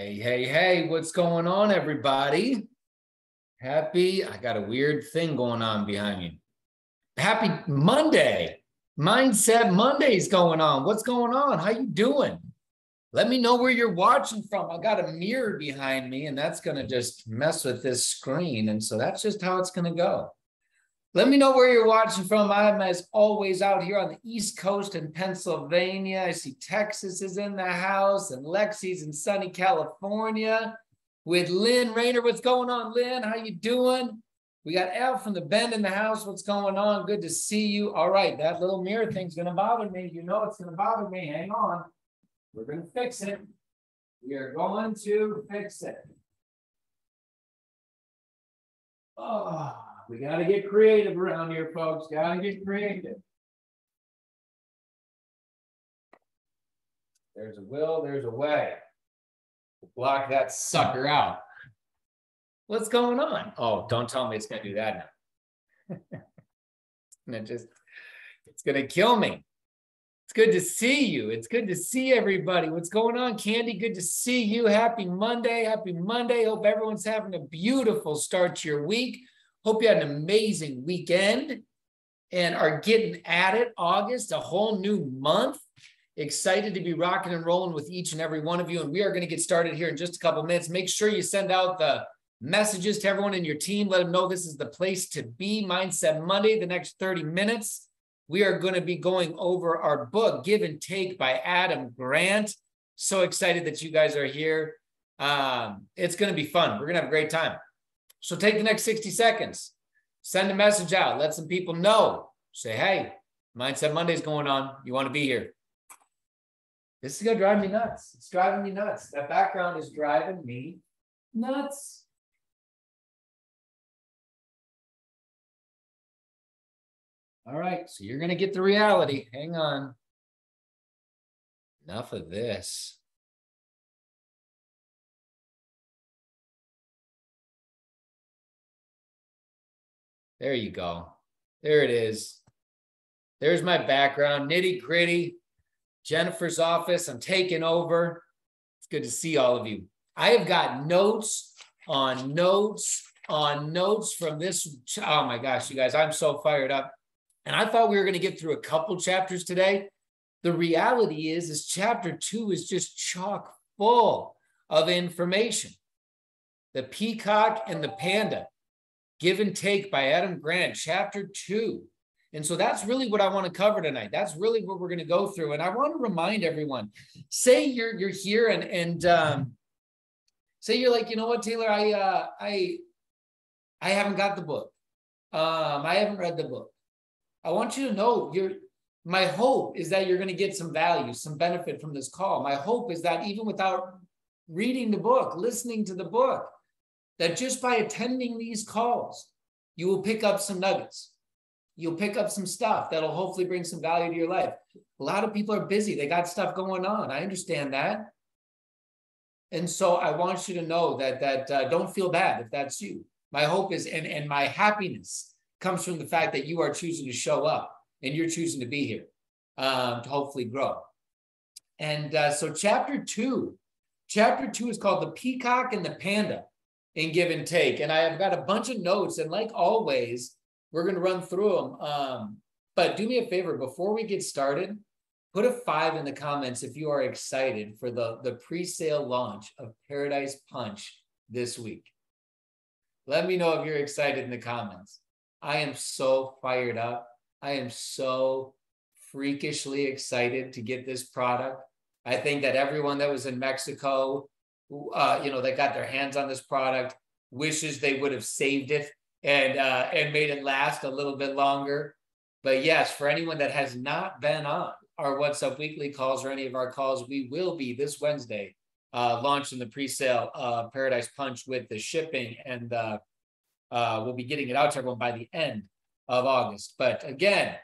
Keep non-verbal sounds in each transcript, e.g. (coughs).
Hey, hey, hey, what's going on, everybody? Happy, I got a weird thing going on behind me. Happy Monday. Mindset Monday's going on. What's going on? How you doing? Let me know where you're watching from. I got a mirror behind me and that's going to just mess with this screen. And so that's just how it's going to go. Let me know where you're watching from. I'm as always out here on the East Coast in Pennsylvania. I see Texas is in the house and Lexi's in sunny California with Lynn Rayner. What's going on, Lynn? How you doing? We got Al from the Bend in the house. What's going on? Good to see you. All right, that little mirror thing's gonna bother me. You know it's gonna bother me. Hang on. We're gonna fix it. We are going to fix it. Oh. We got to get creative around here, folks. Got to get creative. There's a will, there's a way. We'll block that sucker out. What's going on? Oh, don't tell me it's going to do that now. (laughs) going to just, it's going to kill me. It's good to see you. It's good to see everybody. What's going on, Candy? Good to see you. Happy Monday. Happy Monday. Hope everyone's having a beautiful start to your week. Hope you had an amazing weekend and are getting at it. August, a whole new month. Excited to be rocking and rolling with each and every one of you. And we are going to get started here in just a couple minutes. Make sure you send out the messages to everyone in your team. Let them know this is the place to be. Mindset Monday, the next 30 minutes. We are going to be going over our book, Give and Take by Adam Grant. So excited that you guys are here. Um, it's going to be fun. We're going to have a great time. So take the next 60 seconds, send a message out, let some people know. Say, hey, Mindset Monday's going on. You want to be here. This is going to drive me nuts. It's driving me nuts. That background is driving me nuts. All right, so you're going to get the reality. Hang on. Enough of this. There you go. There it is. There's my background, nitty gritty. Jennifer's office. I'm taking over. It's good to see all of you. I have got notes on notes on notes from this. Oh my gosh, you guys, I'm so fired up. And I thought we were going to get through a couple chapters today. The reality is, is chapter two is just chock full of information. The peacock and the panda. Give and Take by Adam Grant, chapter two. And so that's really what I want to cover tonight. That's really what we're going to go through. And I want to remind everyone, say you're you're here and and um, say you're like, you know what, Taylor, I uh, I I haven't got the book. Um, I haven't read the book. I want you to know you're my hope is that you're going to get some value, some benefit from this call. My hope is that even without reading the book, listening to the book, that just by attending these calls, you will pick up some nuggets. You'll pick up some stuff that'll hopefully bring some value to your life. A lot of people are busy, they got stuff going on. I understand that. And so I want you to know that that uh, don't feel bad if that's you. My hope is and and my happiness comes from the fact that you are choosing to show up and you're choosing to be here um, to hopefully grow. And uh, so chapter two, chapter two is called the peacock and the panda in give and take. And I have got a bunch of notes, and like always, we're going to run through them. Um, but do me a favor before we get started, put a five in the comments if you are excited for the, the pre sale launch of Paradise Punch this week. Let me know if you're excited in the comments. I am so fired up. I am so freakishly excited to get this product. I think that everyone that was in Mexico uh, you know, that got their hands on this product wishes they would have saved it and uh, and made it last a little bit longer. But yes, for anyone that has not been on our What's Up Weekly calls or any of our calls, we will be this Wednesday uh, launching the pre-sale uh, Paradise Punch with the shipping, and uh, uh, we'll be getting it out to everyone by the end of August. But again,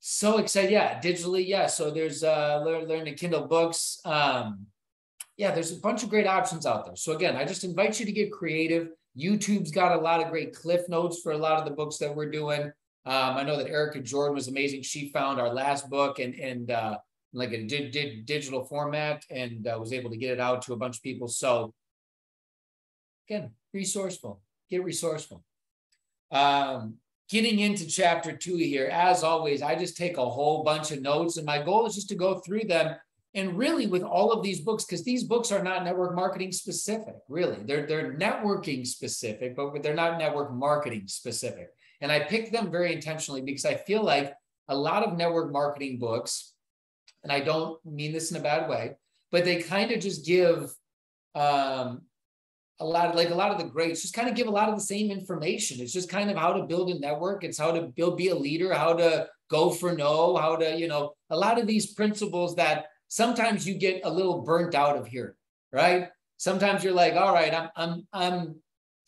so excited! Yeah, digitally, yeah. So there's uh, learn, learn to Kindle books. Um, yeah, there's a bunch of great options out there. So again, I just invite you to get creative. YouTube's got a lot of great cliff notes for a lot of the books that we're doing. Um, I know that Erica Jordan was amazing. She found our last book and and uh, like a di- di- digital format and uh, was able to get it out to a bunch of people. So again, resourceful, get resourceful. Um, getting into chapter two here, as always, I just take a whole bunch of notes, and my goal is just to go through them. And really, with all of these books, because these books are not network marketing specific, really, they're they're networking specific, but they're not network marketing specific. And I picked them very intentionally because I feel like a lot of network marketing books and I don't mean this in a bad way, but they kind of just give um, a lot of like a lot of the greats just kind of give a lot of the same information. It's just kind of how to build a network. It's how to build, be a leader, how to go for no, how to, you know, a lot of these principles that sometimes you get a little burnt out of here, right? Sometimes you're like, all right, I'm, I'm, I'm,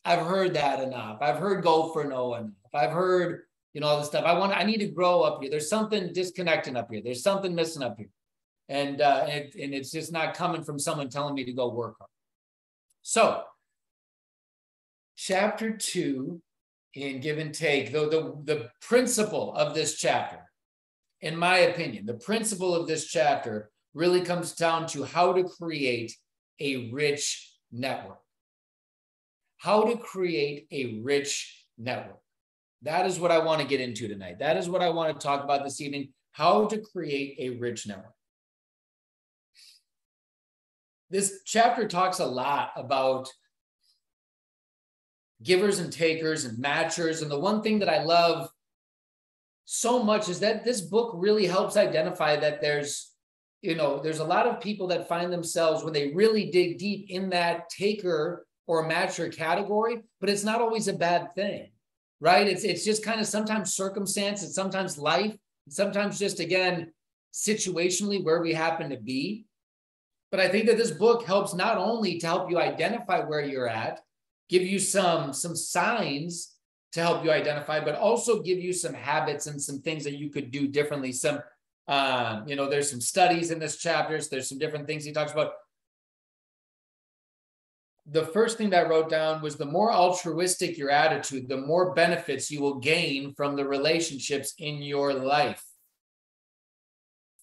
I've heard that enough. I've heard go for no enough. I've heard you know, all this stuff. I want, I need to grow up here. There's something disconnecting up here. There's something missing up here. And, uh, and, and it's just not coming from someone telling me to go work hard. So, chapter two in give and take, though the, the principle of this chapter, in my opinion, the principle of this chapter really comes down to how to create a rich network. How to create a rich network. That is what I want to get into tonight. That is what I want to talk about this evening how to create a rich network. This chapter talks a lot about givers and takers and matchers. And the one thing that I love so much is that this book really helps identify that there's you know there's a lot of people that find themselves when they really dig deep in that taker or matcher category but it's not always a bad thing right? It's it's just kind of sometimes circumstance, it's sometimes life, sometimes just again situationally where we happen to be. But I think that this book helps not only to help you identify where you're at, give you some some signs to help you identify, but also give you some habits and some things that you could do differently. Some, um, you know, there's some studies in this chapters. There's some different things he talks about the first thing that I wrote down was the more altruistic your attitude, the more benefits you will gain from the relationships in your life.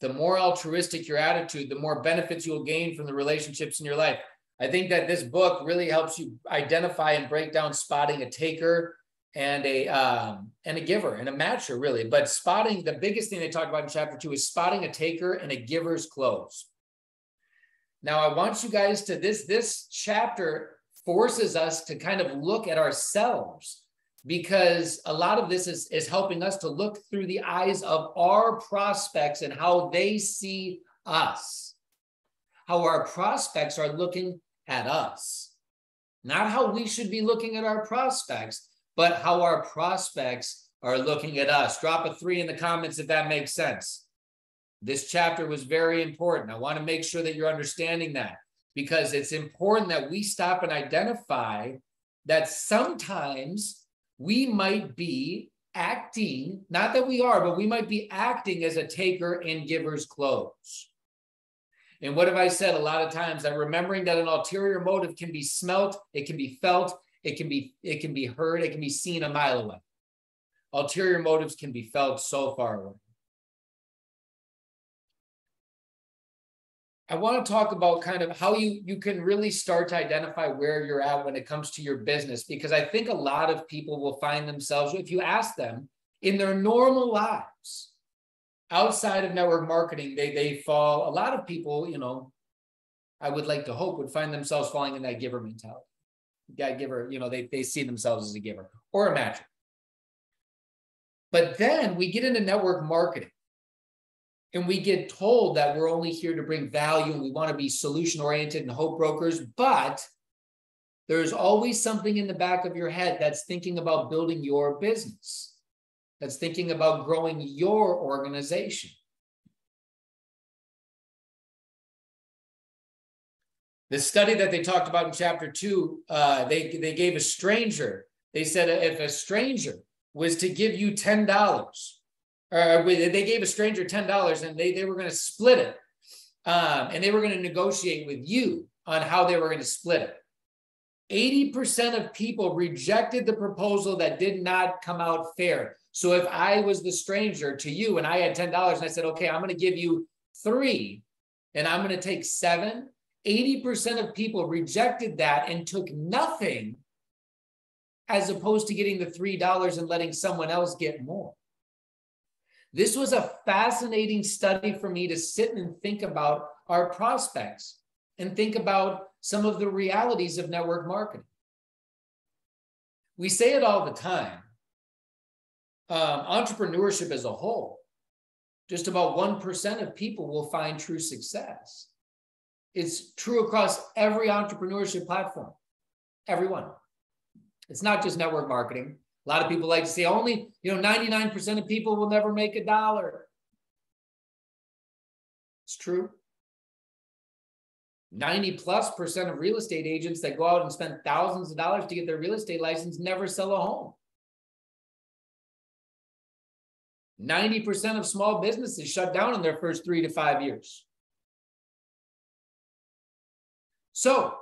The more altruistic your attitude, the more benefits you will gain from the relationships in your life. I think that this book really helps you identify and break down spotting a taker and a um, and a giver and a matcher, really. But spotting the biggest thing they talk about in chapter two is spotting a taker and a giver's clothes. Now, I want you guys to this this chapter forces us to kind of look at ourselves because a lot of this is, is helping us to look through the eyes of our prospects and how they see us, how our prospects are looking at us. Not how we should be looking at our prospects, but how our prospects are looking at us. Drop a three in the comments if that makes sense. This chapter was very important. I want to make sure that you're understanding that because it's important that we stop and identify that sometimes we might be acting, not that we are, but we might be acting as a taker in giver's clothes. And what have I said a lot of times? That remembering that an ulterior motive can be smelt, it can be felt, it can be it can be heard, it can be seen a mile away. Ulterior motives can be felt so far away. I want to talk about kind of how you you can really start to identify where you're at when it comes to your business because I think a lot of people will find themselves if you ask them in their normal lives outside of network marketing they they fall a lot of people you know I would like to hope would find themselves falling in that giver mentality guy giver you know they they see themselves as a giver or a matcher but then we get into network marketing and we get told that we're only here to bring value and we want to be solution oriented and hope brokers, but there's always something in the back of your head that's thinking about building your business, that's thinking about growing your organization. The study that they talked about in chapter two, uh, they, they gave a stranger, they said if a stranger was to give you $10, or they gave a stranger $10 and they, they were going to split it. Um, and they were going to negotiate with you on how they were going to split it. 80% of people rejected the proposal that did not come out fair. So if I was the stranger to you and I had $10 and I said, okay, I'm going to give you three, and I'm going to take seven. 80% of people rejected that and took nothing as opposed to getting the $3 and letting someone else get more. This was a fascinating study for me to sit and think about our prospects and think about some of the realities of network marketing. We say it all the time. Um, entrepreneurship as a whole, just about 1% of people will find true success. It's true across every entrepreneurship platform, everyone. It's not just network marketing. A lot of people like to say only, you know, 99% of people will never make a dollar. It's true. 90 plus percent of real estate agents that go out and spend thousands of dollars to get their real estate license never sell a home. 90% of small businesses shut down in their first three to five years. So,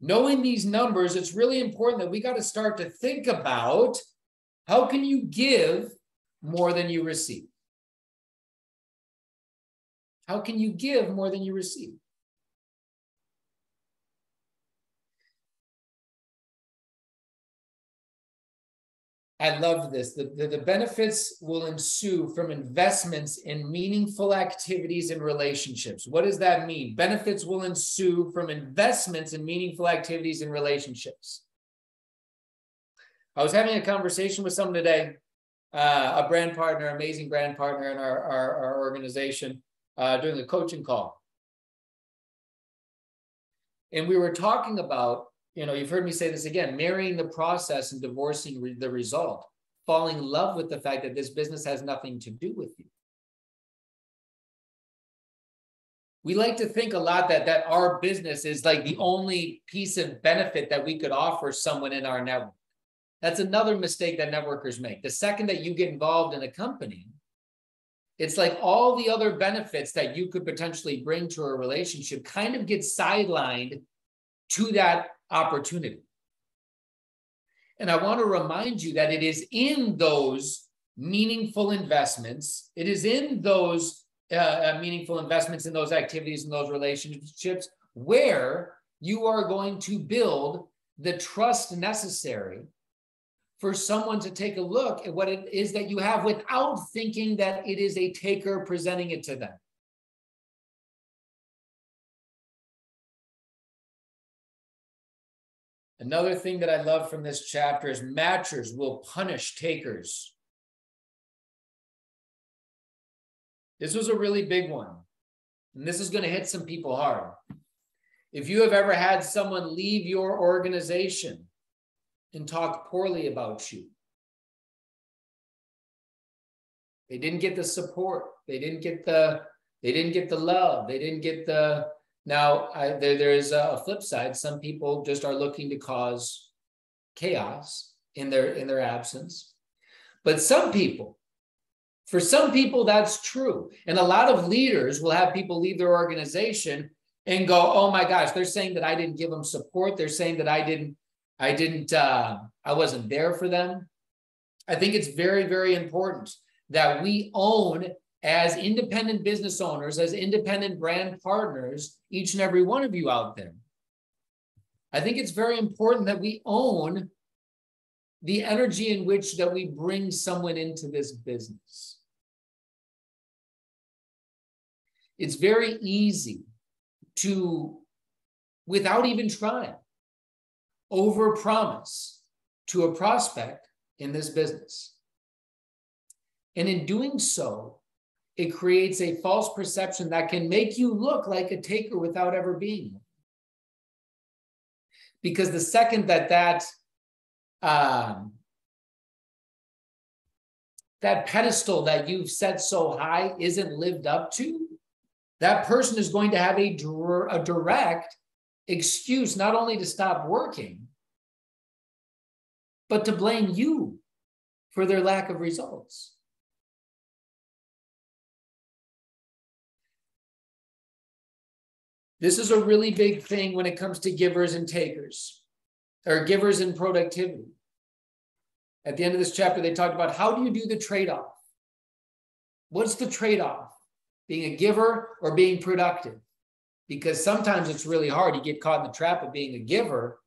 knowing these numbers, it's really important that we got to start to think about how can you give more than you receive? How can you give more than you receive? I love this. The, the, the, benefits will ensue from investments in meaningful activities and relationships. What does that mean? Benefits will ensue from investments in meaningful activities and relationships. I was having a conversation with someone today, uh, a brand partner, amazing brand partner in our, our, our organization, uh, during a coaching call. And we were talking about you know, you've heard me say this again, marrying the process and divorcing re- the result, falling in love with the fact that this business has nothing to do with you. We like to think a lot that that our business is like the only piece of benefit that we could offer someone in our network. That's another mistake that networkers make. The second that you get involved in a company, it's like all the other benefits that you could potentially bring to a relationship kind of get sidelined to that opportunity. And I want to remind you that it is in those meaningful investments, it is in those uh, uh, meaningful investments in those activities and those relationships where you are going to build the trust necessary for someone to take a look at what it is that you have without thinking that it is a taker presenting it to them. Another thing that I love from this chapter is matchers will punish takers. This was a really big one. And this is going to hit some people hard. If you have ever had someone leave your organization and talk poorly about you, they didn't get the support, they didn't get the they didn't get the love, they didn't get the now, I, there, there's a flip side. Some people just are looking to cause chaos in their in their absence. But some people, for some people, that's true. And a lot of leaders will have people leave their organization and go, "Oh my gosh, they're saying that I didn't give them support. They're saying that I didn't, I didn't, uh, I wasn't there for them." I think it's very, very important that we own as independent business owners, as independent brand partners, each and every one of you out there. I think it's very important that we own the energy in which that we bring someone into this business. It's very easy to, without even trying, overpromise to a prospect in this business. And in doing so, it creates a false perception that can make you look like a taker without ever being. Because the second that that um, that pedestal that you've set so high isn't lived up to, that person is going to have a, a direct excuse not only to stop working, but to blame you for their lack of results. This is a really big thing when it comes to givers and takers, or givers and productivity. At the end of this chapter, they talked about how do you do the trade off? What's the trade off? being a giver or being productive. Because sometimes it's really hard. You get caught in the trap of being a giver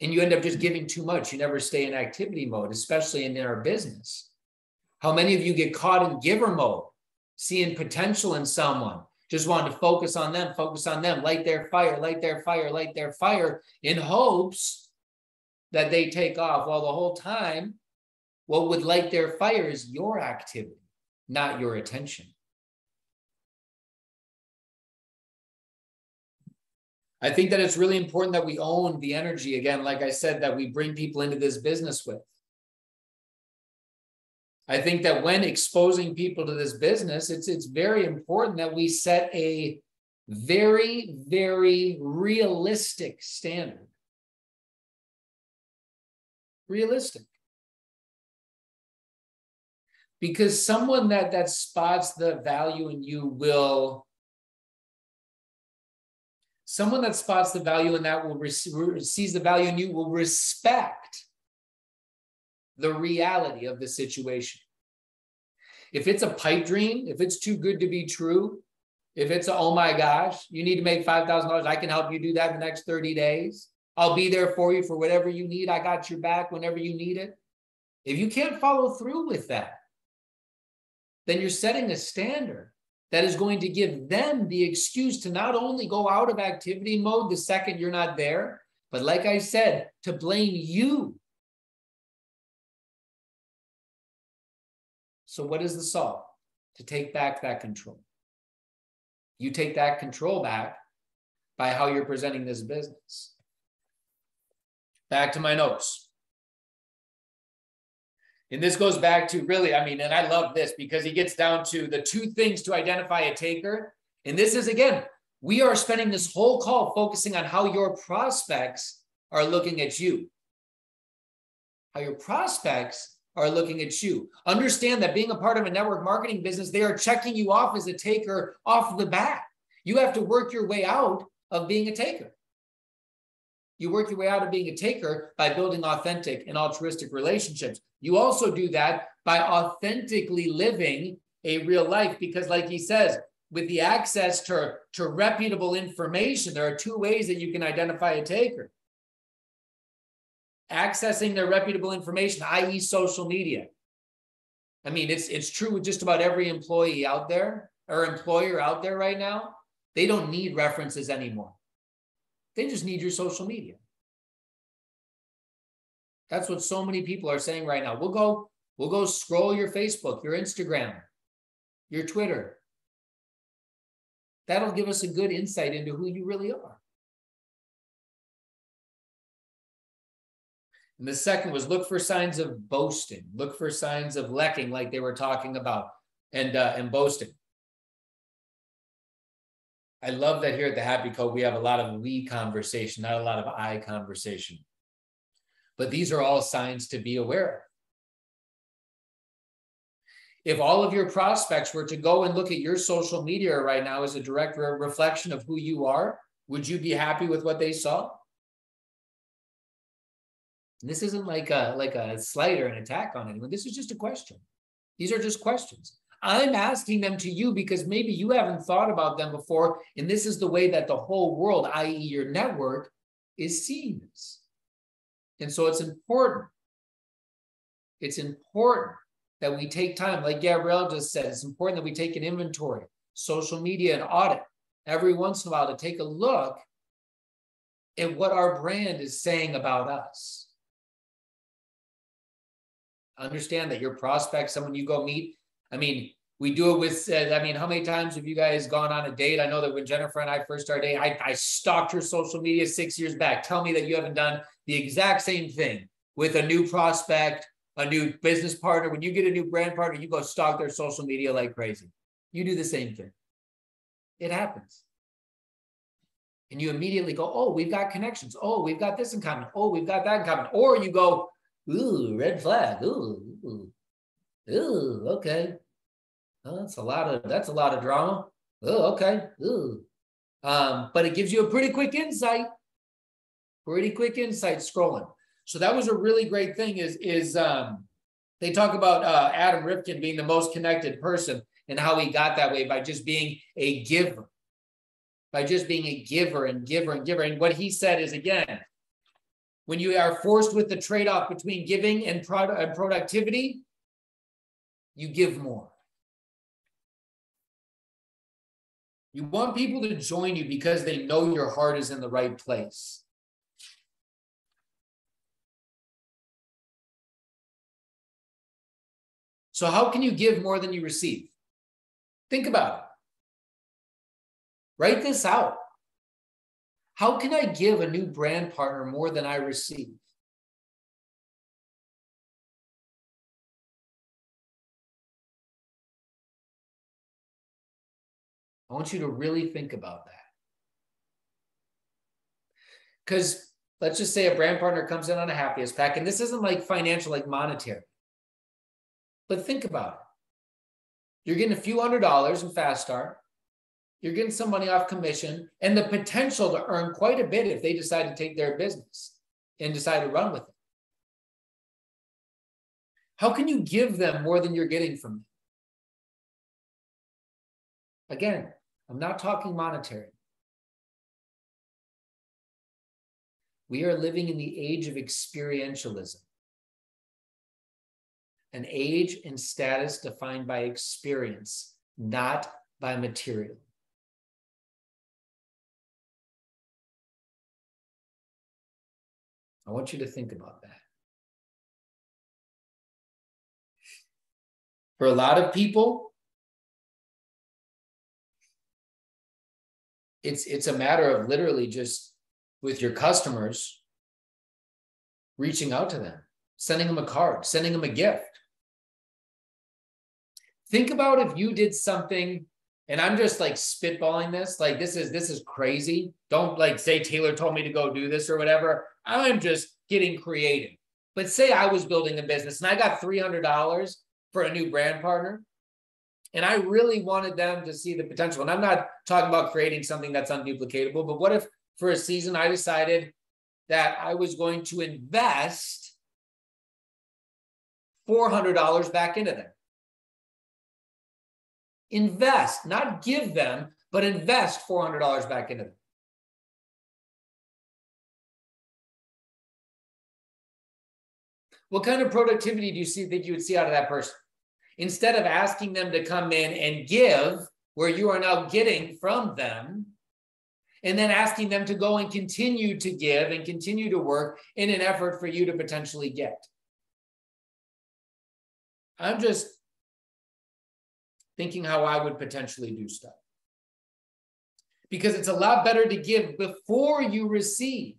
and you end up just giving too much. You never stay in activity mode, especially in our business. How many of you get caught in giver mode, seeing potential in someone, just wanting to focus on them, focus on them, light their fire, light their fire, light their fire in hopes that they take off. While the whole time, what would light their fire is your activity, not your attention. I think that it's really important that we own the energy again, like I said, that we bring people into this business with. I think that when exposing people to this business, it's it's very important that we set a very, very realistic standard. Realistic. Because someone that that spots the value in you will someone that spots the value in that will receive, sees the value in you will respect the reality of the situation. If it's a pipe dream, if it's too good to be true, if it's a, oh my gosh, you need to make $5,000, I can help you do that in the next 30 days. I'll be there for you for whatever you need. I got your back whenever you need it. If you can't follow through with that, then you're setting a standard that is going to give them the excuse to not only go out of activity mode the second you're not there, but like I said, to blame you So, what is the solve? To take back that control. You take that control back by how you're presenting this business. Back to my notes. And this goes back to really, I mean, and I love this because he gets down to the two things to identify a taker. And this is again, we are spending this whole call focusing on how your prospects are looking at you. How your prospects are looking at you. Understand that being a part of a network marketing business, they are checking you off as a taker off the bat. You have to work your way out of being a taker. You work your way out of being a taker by building authentic and altruistic relationships. You also do that by authentically living a real life because, like he says, with the access to, to reputable information, there are two ways that you can identify a taker accessing their reputable information, i.e., social media. I mean, it's it's true with just about every employee out there or employer out there right now. They don't need references anymore. They just need your social media. That's what so many people are saying right now. We'll go, we'll go scroll your Facebook, your Instagram, your Twitter. That'll give us a good insight into who you really are. And the second was look for signs of boasting, look for signs of lekking, like they were talking about, and uh, and boasting. I love that here at the Happy Co, we have a lot of we conversation, not a lot of I conversation. But these are all signs to be aware of. If all of your prospects were to go and look at your social media right now as a direct re- reflection of who you are, would you be happy with what they saw? This isn't like a like a slight or an attack on anyone. This is just a question. These are just questions. I'm asking them to you because maybe you haven't thought about them before. And this is the way that the whole world, i.e., your network, is seeing this. And so it's important. It's important that we take time, like Gabrielle just said, it's important that we take an inventory, social media, and audit every once in a while to take a look at what our brand is saying about us understand that your prospect, someone you go meet. I mean, we do it with, uh, I mean, how many times have you guys gone on a date? I know that when Jennifer and I first started dating, I, I stalked her social media six years back. Tell me that you haven't done the exact same thing with a new prospect, a new business partner. When you get a new brand partner, you go stalk their social media like crazy. You do the same thing. It happens. And you immediately go, oh, we've got connections. Oh, we've got this in common. Oh, we've got that in common. Or you go, Ooh, red flag. Ooh, ooh, ooh okay. That's a lot of that's a lot of drama. Oh, okay. Ooh. Um, but it gives you a pretty quick insight. Pretty quick insight scrolling. So that was a really great thing. Is is um, they talk about uh, Adam Rifkin being the most connected person, and how he got that way by just being a giver, by just being a giver and giver and giver. And what he said is again, when you are forced with the trade off between giving and, and productivity, you give more. You want people to join you because they know your heart is in the right place. So, how can you give more than you receive? Think about it. Write this out. How can I give a new brand partner more than I receive? I want you to really think about that. Because let's just say a brand partner comes in on a happiest pack, and this isn't like financial, like monetary. But think about it. You're getting a few hundred dollars in Fast Start. You're getting some money off commission and the potential to earn quite a bit if they decide to take their business and decide to run with it. How can you give them more than you're getting from them? Again, I'm not talking monetary. We are living in the age of experientialism an age and status defined by experience, not by material. I want you to think about that. For a lot of people, it's it's a matter of literally just with your customers reaching out to them, sending them a card, sending them a gift. Think about if you did something, and I'm just like spitballing this, like this is this is crazy. Don't like say Taylor told me to go do this or whatever. I'm just getting creative. But say I was building a business and I got $300 for a new brand partner. And I really wanted them to see the potential. And I'm not talking about creating something that's unduplicatable, but what if for a season I decided that I was going to invest $400 back into them? Invest, not give them, but invest $400 back into them. What kind of productivity do you see that you would see out of that person? Instead of asking them to come in and give where you are now getting from them, and then asking them to go and continue to give and continue to work in an effort for you to potentially get. I'm just thinking how I would potentially do stuff. Because it's a lot better to give before you receive.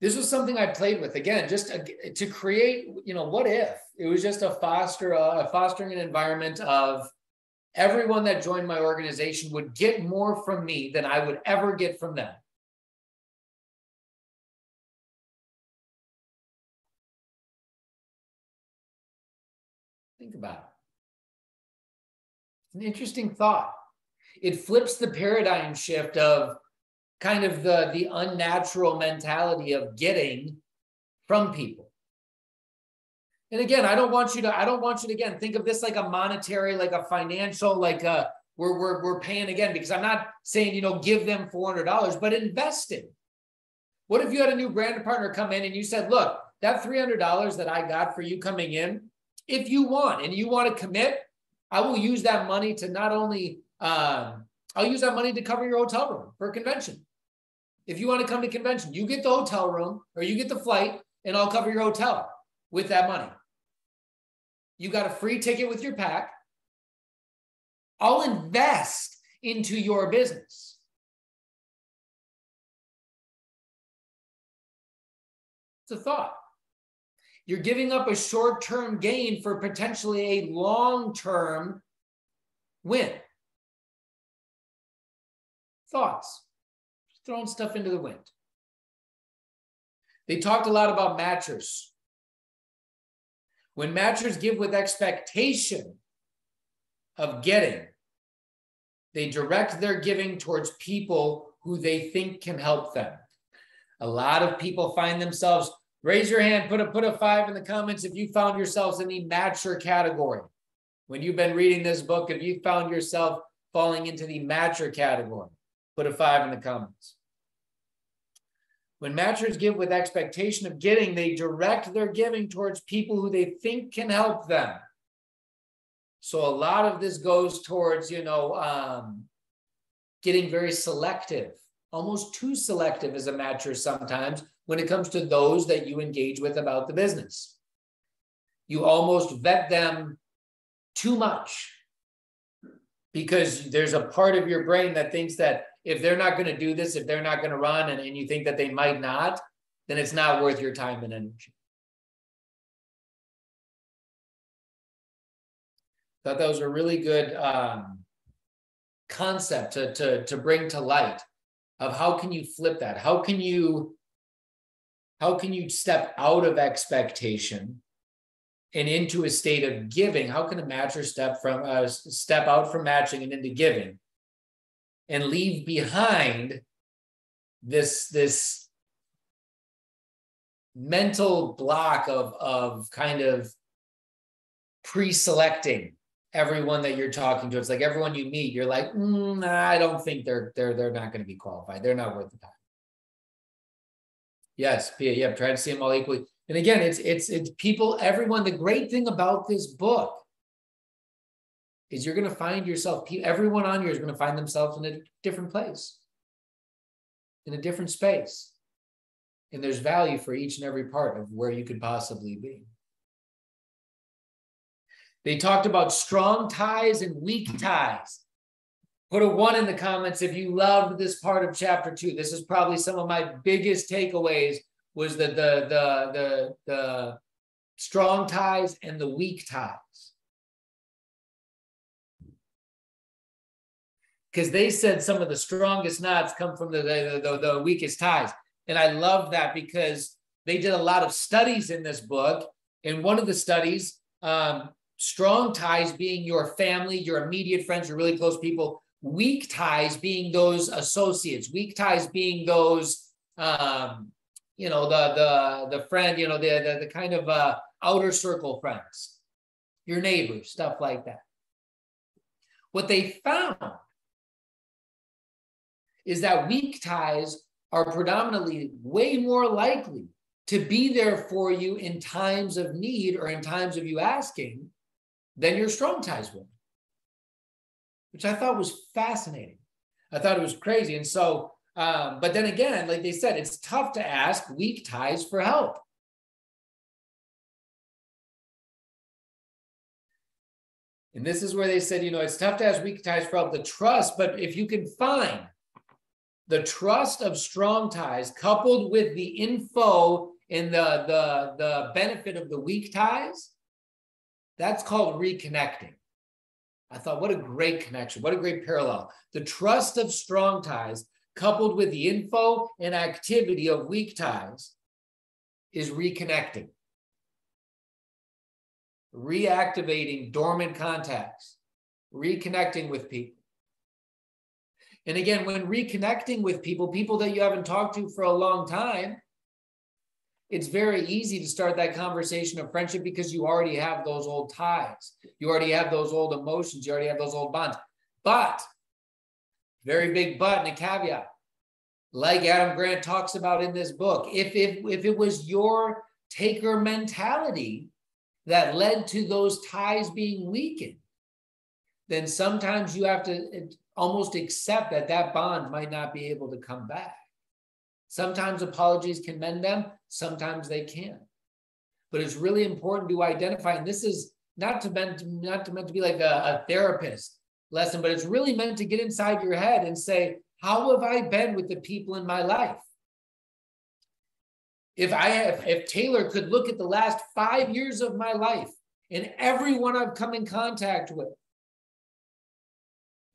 This was something I played with again, just uh, to create, you know, what if it was just a foster, uh, a fostering an environment of everyone that joined my organization would get more from me than I would ever get from them. Think about it. It's an interesting thought. It flips the paradigm shift of kind of the, the unnatural mentality of getting from people. And again, I don't want you to, I don't want you to again think of this like a monetary, like a financial, like a we're we're we're paying again because I'm not saying, you know, give them $400, but invest in. What if you had a new brand partner come in and you said, look, that $300 that I got for you coming in, if you want and you want to commit, I will use that money to not only um, I'll use that money to cover your hotel room for a convention. If you want to come to convention, you get the hotel room or you get the flight, and I'll cover your hotel with that money. You got a free ticket with your pack. I'll invest into your business. It's a thought. You're giving up a short term gain for potentially a long term win. Thoughts? Just throwing stuff into the wind. They talked a lot about matchers. When matchers give with expectation of getting, they direct their giving towards people who they think can help them. A lot of people find themselves, raise your hand, put a put a five in the comments if you found yourselves in the matcher category. When you've been reading this book, if you found yourself falling into the matcher category, put a five in the comments. When matchers give with expectation of getting, they direct their giving towards people who they think can help them. So a lot of this goes towards, you know, um, getting very selective, almost too selective as a matcher sometimes when it comes to those that you engage with about the business. You almost vet them too much because there's a part of your brain that thinks that if they're not going to do this, if they're not going to run, and, and you think that they might not, then it's not worth your time and energy. Thought that was a really good um, concept to, to, to bring to light of how can you flip that? How can you how can you step out of expectation and into a state of giving? How can a matcher step from uh, step out from matching and into giving? and leave behind this this mental block of of kind of pre-selecting everyone that you're talking to. It's like everyone you meet, you're like, mm, I don't think they're they're they're not going to be qualified. They're not worth the time. Yes, Pia. Yep. Try to see them all equally. And again, it's it's it's people. Everyone. The great thing about this book is you're going to find yourself, everyone on here is going to find themselves in a different place, in a different space. And there's value for each and every part of where you could possibly be. They talked about strong ties and weak ties. Put a one in the comments if you loved this part of chapter two. This is probably some of my biggest takeaways was the the the the, the strong ties and the weak ties. because they said some of the strongest knots come from the, the, the, the weakest ties. And I love that because they did a lot of studies in this book. And one of the studies, um, strong ties being your family, your immediate friends, your really close people, weak ties being those associates, weak ties being those, um, you know, the the the friend, you know, the the, the kind of uh, outer circle friends, your neighbors, stuff like that. What they found is that weak ties are predominantly way more likely to be there for you in times of need or in times of you asking than your strong ties will, which I thought was fascinating. I thought it was crazy. And so, um, but then again, like they said, it's tough to ask weak ties for help. And this is where they said, you know, it's tough to ask weak ties for help, the trust, but if you can find the trust of strong ties coupled with the info and the, the, the benefit of the weak ties, that's called reconnecting. I thought, what a great connection, what a great parallel. The trust of strong ties coupled with the info and activity of weak ties is reconnecting, reactivating dormant contacts, reconnecting with people. And again, when reconnecting with people, people that you haven't talked to for a long time, it's very easy to start that conversation of friendship because you already have those old ties. You already have those old emotions. You already have those old bonds. But, very big but and a caveat, like Adam Grant talks about in this book, if, if, if it was your taker mentality that led to those ties being weakened, then sometimes you have to uh, almost accept that that bond might not be able to come back. Sometimes apologies can mend them, sometimes they can't. But it's really important to identify, and this is not to meant not to meant to be like a, a therapist lesson, but it's really meant to get inside your head and say, how have I been with the people in my life? If I have, if Taylor could look at the last five years of my life and everyone I've come in contact with,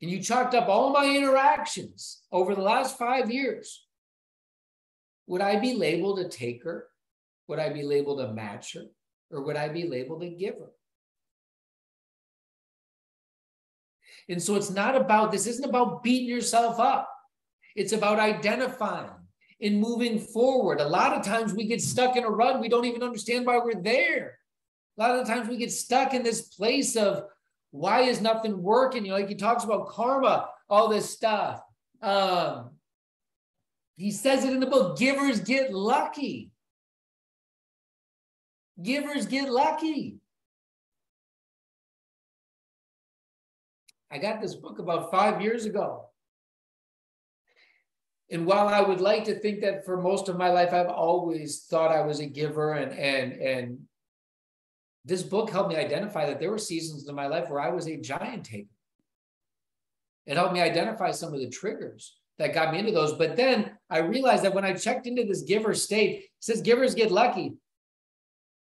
and you chalked up all my interactions over the last five years, would I be labeled a taker? Would I be labeled a matcher? Or would I be labeled a giver? And so it's not about, this isn't about beating yourself up. It's about identifying and moving forward. A lot of times we get stuck in a rut. We don't even understand why we're there. A lot of times we get stuck in this place of why is nothing working? You know, like he talks about karma, all this stuff. Um, he says it in the book givers get lucky. Givers get lucky. I got this book about five years ago. And while I would like to think that for most of my life, I've always thought I was a giver and and and this book helped me identify that there were seasons in my life where I was a giant taker. It helped me identify some of the triggers that got me into those. But then I realized that when I checked into this giver state, it says givers get lucky.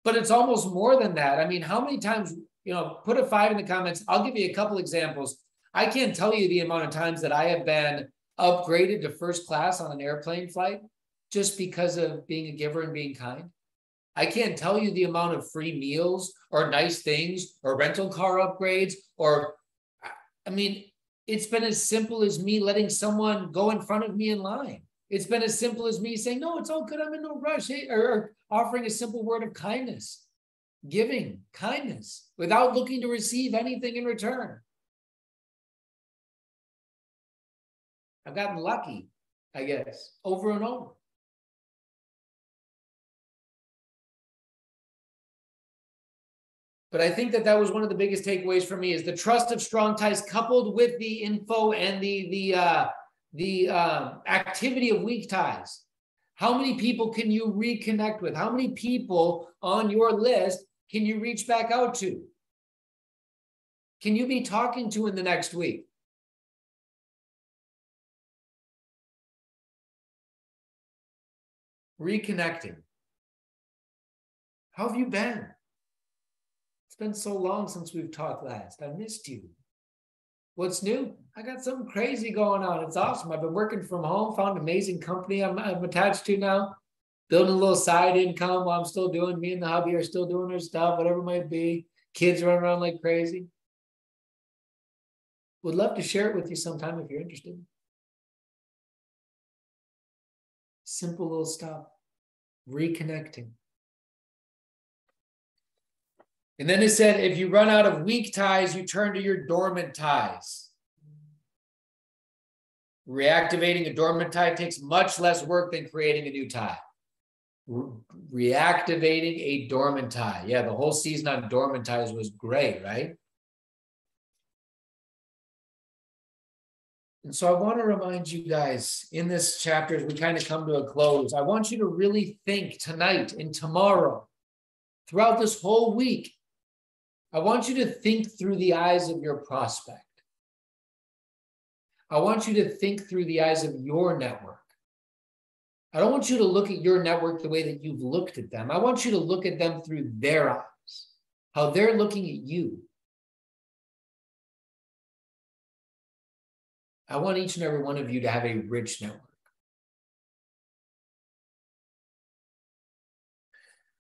But it's almost more than that. I mean, how many times, you know, put a five in the comments. I'll give you a couple examples. I can't tell you the amount of times that I have been upgraded to first class on an airplane flight just because of being a giver and being kind. I can't tell you the amount of free meals or nice things or rental car upgrades or, I mean, it's been as simple as me letting someone go in front of me in line. It's been as simple as me saying, no, it's all good. I'm in no rush. Hey, or, or offering a simple word of kindness, giving kindness without looking to receive anything in return. I've gotten lucky, I guess, over and over. But I think that that was one of the biggest takeaways for me is the trust of strong ties coupled with the info and the the uh, the uh, activity of weak ties. How many people can you reconnect with? How many people on your list can you reach back out to? Can you be talking to in the next week? Reconnecting. How have you been? It's been so long since we've talked last. I missed you. What's new? I got something crazy going on. It's awesome. I've been working from home, found an amazing company I'm, I'm attached to now, building a little side income while I'm still doing, me and the hubby are still doing our stuff, whatever it might be. Kids run around like crazy. Would love to share it with you sometime if you're interested. Simple little stuff. Reconnecting. And then it said, if you run out of weak ties, you turn to your dormant ties. Reactivating a dormant tie takes much less work than creating a new tie. Re- reactivating a dormant tie. Yeah, the whole season on dormant ties was great, right? And so I want to remind you guys in this chapter, as we kind of come to a close, I want you to really think tonight and tomorrow, throughout this whole week, I want you to think through the eyes of your prospect. I want you to think through the eyes of your network. I don't want you to look at your network the way that you've looked at them. I want you to look at them through their eyes, how they're looking at you. I want each and every one of you to have a rich network.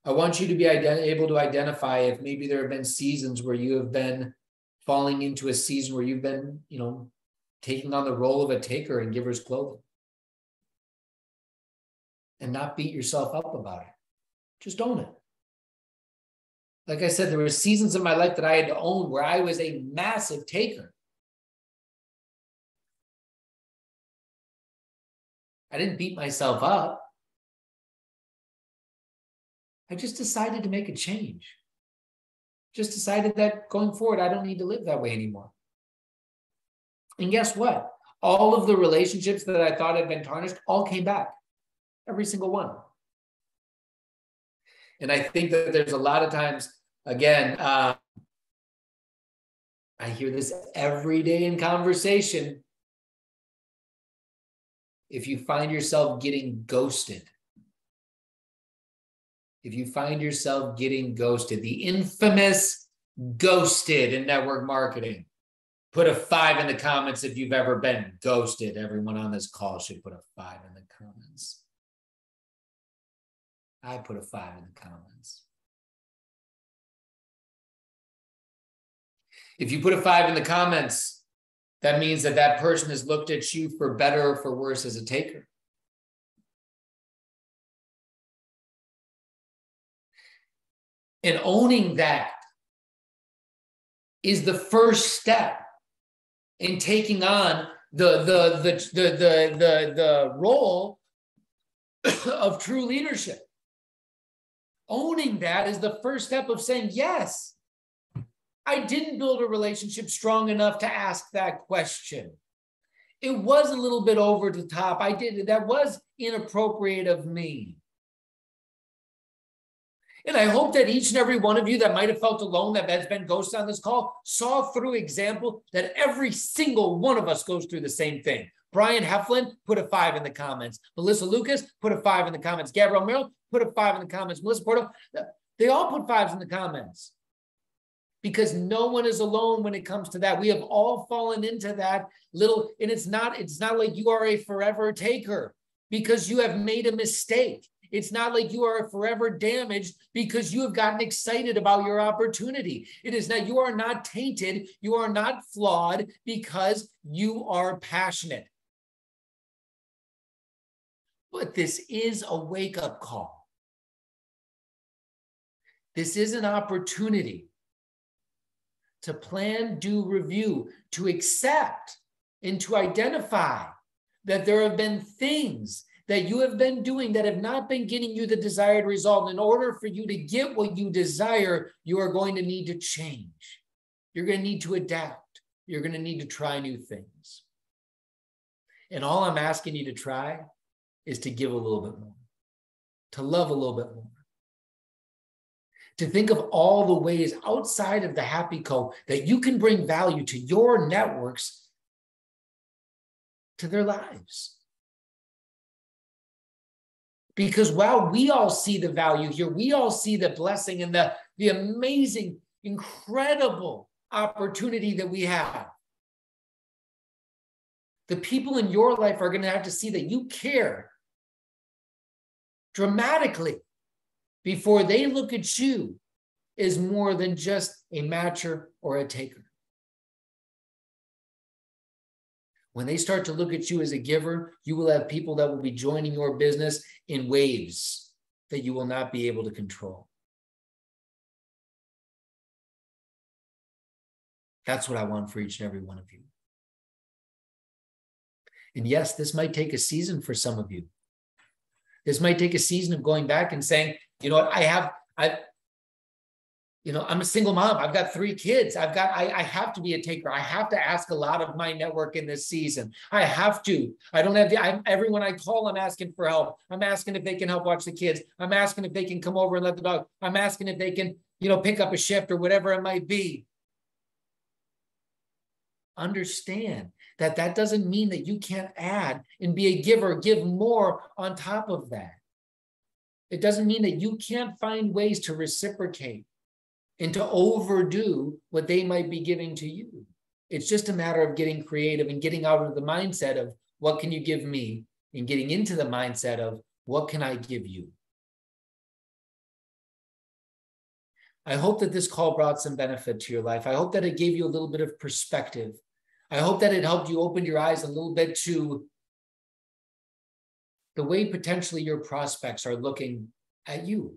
I want you to be able to identify if maybe there have been seasons where you have been falling into a season where you've been, you know, taking on the role of a taker in giver's clothing. And not beat yourself up about it. Just own it. Like I said, there were seasons in my life that I had to own where I was a massive taker. I didn't beat myself up. I just decided to make a change. Just decided that going forward, I don't need to live that way anymore. And guess what? All of the relationships that I thought had been tarnished all came back, every single one. And I think that there's a lot of times, again, uh, I hear this every day in conversation. If you find yourself getting ghosted, if you find yourself getting ghosted, the infamous ghosted in network marketing, put a five in the comments if you've ever been ghosted. Everyone on this call should put a five in the comments. I put a five in the comments. If you put a five in the comments, that means that that person has looked at you for better or for worse as a taker. And owning that is the first step in taking on the the the the the the, the role (coughs) of true leadership. Owning that is the first step of saying, yes, I didn't build a relationship strong enough to ask that question. It was a little bit over the top. I did that was inappropriate of me. And I hope that each and every one of you that might have felt alone, that has been ghosted on this call, saw through example that every single one of us goes through the same thing. Brian Heflin put a five in the comments. Melissa Lucas put a five in the comments. Gabrielle Merrill put a five in the comments. Melissa Porto, they all put fives in the comments because no one is alone when it comes to that. We have all fallen into that little, and it's not, it's not like you are a forever taker because you have made a mistake. It's not like you are forever damaged because you have gotten excited about your opportunity. It is that you are not tainted, you are not flawed because you are passionate. But this is a wake up call. This is an opportunity to plan, do, review, to accept, and to identify that there have been things that you have been doing that have not been getting you the desired result. In order for you to get what you desire, you are going to need to change. You're going to need to adapt. You're going to need to try new things. And all I'm asking you to try is to give a little bit more, to love a little bit more, to think of all the ways outside of the Happy Co that you can bring value to your networks, to their lives. Because while we all see the value here, we all see the blessing and the, the amazing, incredible opportunity that we have. The people in your life are going to have to see that you care dramatically before they look at you as more than just a matcher or a taker. When they start to look at you as a giver, you will have people that will be joining your business in waves that you will not be able to control. That's what I want for each and every one of you. And yes, this might take a season for some of you. This might take a season of going back and saying, you know what, I have, I, you know i'm a single mom. I've got three kids. I've got I, I have to be a taker. I have to ask a lot of my network in this season. I have to. I don't have the I'm, everyone i call i'm asking for help. I'm asking if they can help watch the kids. I'm asking if they can come over and let the dog i'm asking if they can you know pick up a shift or whatever it might be. Understand that that doesn't mean that you can't add and be a giver give more on top of that. It doesn't mean that you can't find ways to reciprocate and to overdo what they might be giving to you. It's just a matter of getting creative and getting out of the mindset of what can you give me and getting into the mindset of what can I give you. I hope that this call brought some benefit to your life. I hope that it gave you a little bit of perspective. I hope that it helped you open your eyes a little bit to the way potentially your prospects are looking at you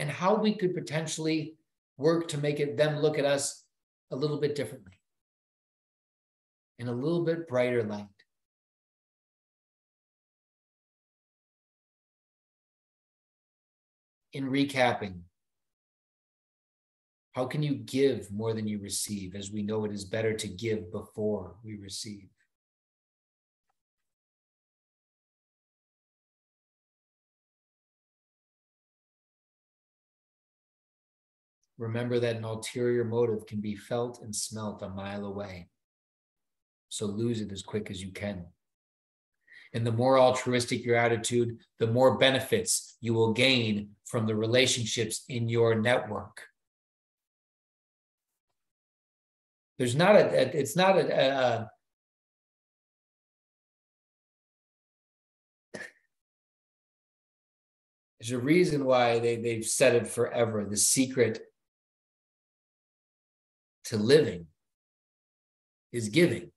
and how we could potentially work to make it them look at us a little bit differently in a little bit brighter light. In recapping, how can you give more than you receive as we know it is better to give before we receive? Remember that an ulterior motive can be felt and smelt a mile away. So lose it as quick as you can. And the more altruistic your attitude, the more benefits you will gain from the relationships in your network. There's not a, it's not a, a there's a reason why they, they've said it forever. The secret to living is giving.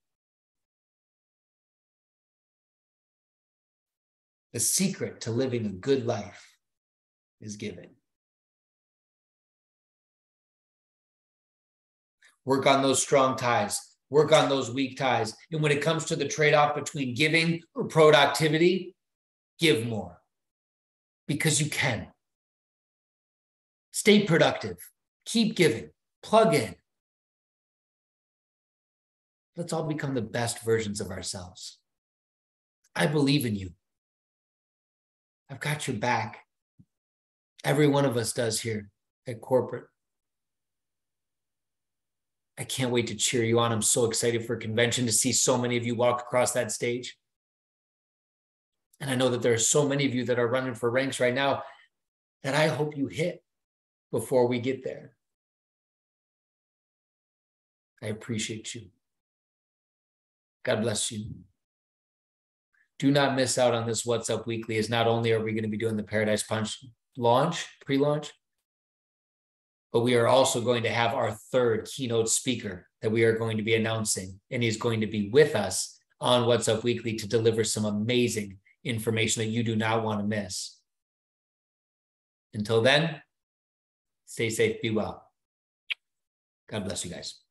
The secret to living a good life is giving. Work on those strong ties, work on those weak ties. And when it comes to the trade off between giving or productivity, give more because you can. Stay productive, keep giving, plug in, Let's all become the best versions of ourselves. I believe in you. I've got your back. Every one of us does here at corporate. I can't wait to cheer you on. I'm so excited for convention to see so many of you walk across that stage. And I know that there are so many of you that are running for ranks right now that I hope you hit before we get there. I appreciate you. God bless you. Do not miss out on this What's Up Weekly, as not only are we going to be doing the Paradise Punch launch, pre launch, but we are also going to have our third keynote speaker that we are going to be announcing, and he's going to be with us on What's Up Weekly to deliver some amazing information that you do not want to miss. Until then, stay safe, be well. God bless you guys.